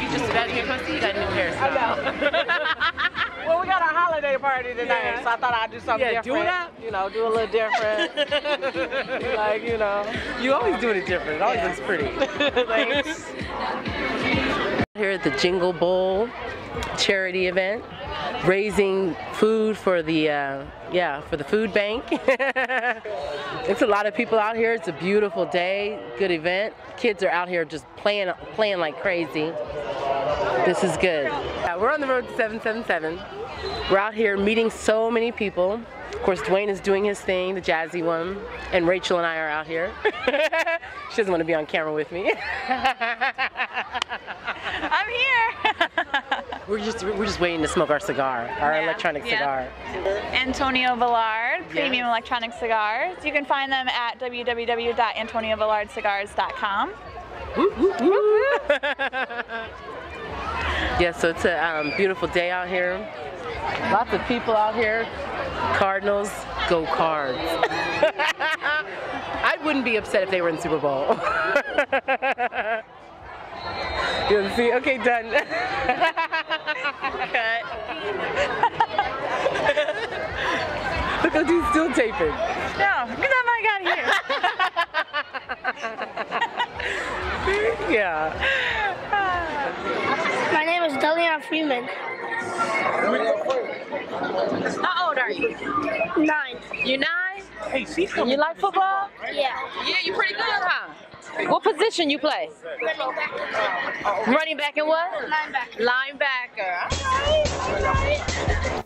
me come see you got a new hairstyle. Well, we got a holiday party today, Yeah. so I thought I'd do something Yeah, do different. that. You know, do a little different. like, you know. you always doing it different. It always looks pretty. Thanks. Here at the Jingle Bowl charity event, raising food for the uh, yeah for the food bank. it's a lot of people out here. It's a beautiful day, good event. Kids are out here just playing playing like crazy. This is good. Yeah, we're on the road to 777. We're out here meeting so many people. Of course, Duane is doing his thing, the Jazzie One, and Rachel and I are out here. she doesn't want to be on camera with me. I'm here. We're just we're just waiting to smoke our cigar, our Yeah, electronic yeah. cigar. Antonio Villard, Premium Yes. Electronic Cigars. You can find them at www.antoniovillardcigars.com. yeah, so it's a um, beautiful day out here. Lots of people out here. Cardinals, go Cards. I wouldn't be upset if they were in Super Bowl. you see? Okay, done. Cut. Look how he's still taping. No, get that mic out of here. Yeah. My name is Delian Freeman. How old are you? Nine. You nine? You like football? Yeah. Yeah, you're pretty good, huh? What position you play? Running back. Running back and what? Linebacker. Linebacker. All right.